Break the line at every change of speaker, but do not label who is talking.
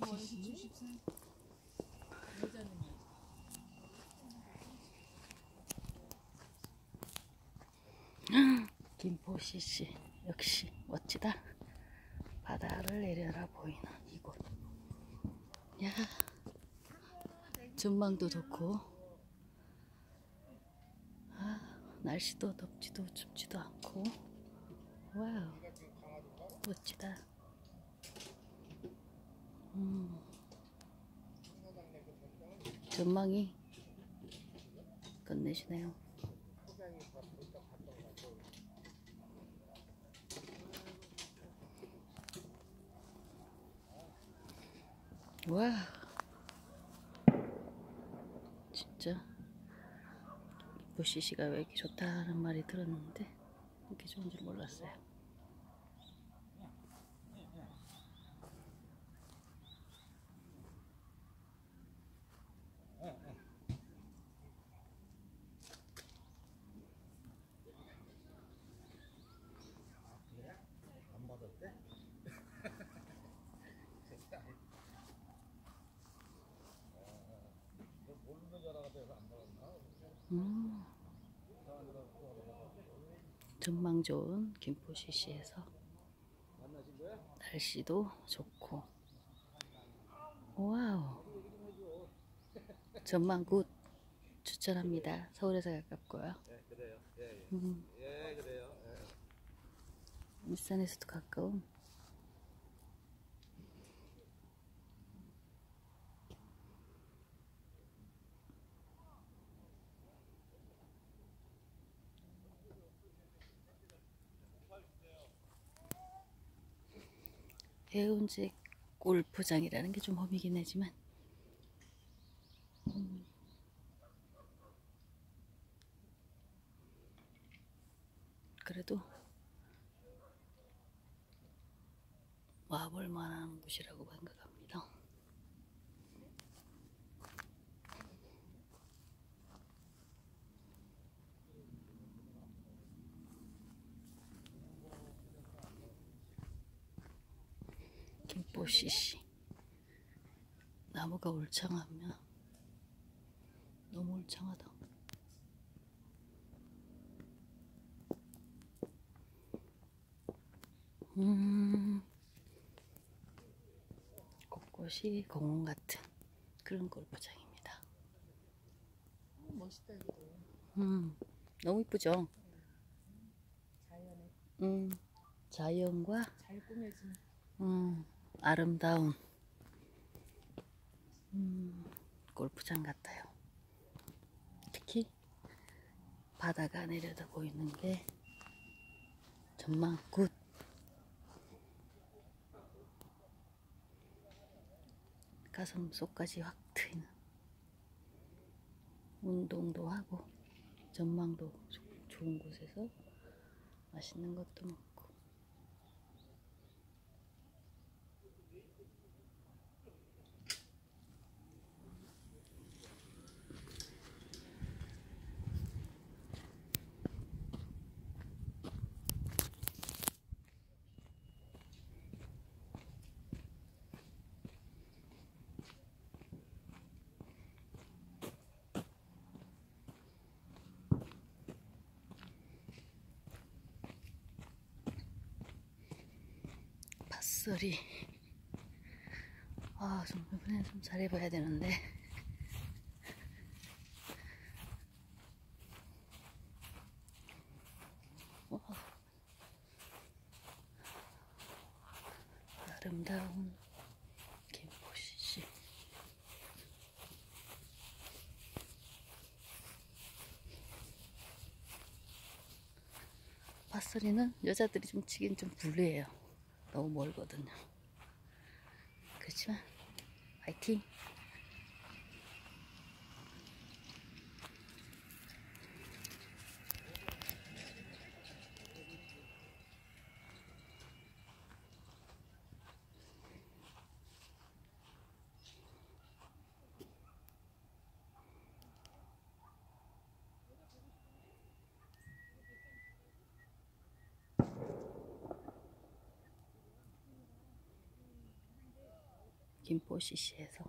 75에서 74. 여자는
김포CC 역시 멋지다. 바다를 내려라 보이는 이곳. 야 전망도 좋고 아, 날씨도 덥지도 춥지도 않고 와우 멋지다. 음, 전망이 끝내주네요. 와 진짜 부시시가 왜 이렇게 좋다는 말이 들었는데 이렇게 좋은 줄 몰랐어요. 음. 전망 좋은 김포CC에서 날씨도 좋고. wow. 전망 good. 추천합니다. 서울에서 가깝고요. 음. 일산에서도 가까운 해운제 골프장이라는 게 좀 험이긴 하지만 음. 그래도 와볼 만한 곳이라고 생각합니다. 김포CC 나무가 울창하면 너무 울창하다. 음, 곳곳이 공원 같은 그런 골프장입니다.
멋있다 이거.
음, 너무 이쁘죠?
자연에
음, 자연과
잘 꾸며진
음, 아름다운 음, 골프장 같아요. 특히 바다가 내려다 보이는 게 전망 good. 가슴 속까지 확 트이는 운동도 하고 전망도 좋- 좋은 곳에서 맛있는 것도 먹고 밭소리. 아, 좀 이번엔 좀 잘해봐야 되는데. 와. 아름다운 김포시시. 밭소리는 여자들이 좀 치긴 좀 불리해요 너무 멀거든요. 그렇지만 화이팅! 김포시시에서